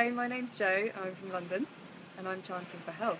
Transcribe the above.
Hi, my name's Jo, I'm from London, and I'm chanting for health.